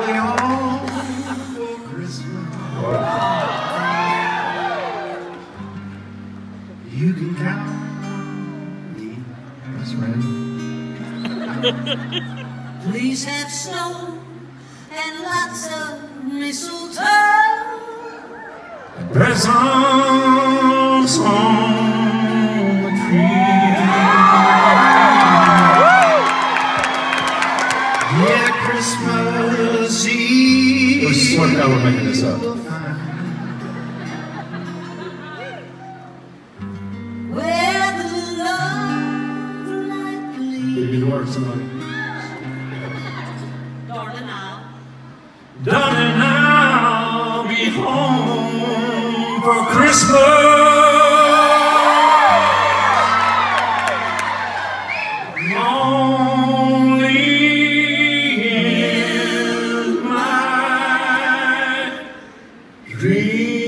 way home for Christmas. You can count me as friend. Please have snow and lots of mistletoe. Presents. Yeah, Christmas Eve. I swear to we're making this up. Give the word, be home for Christmas. No. dream.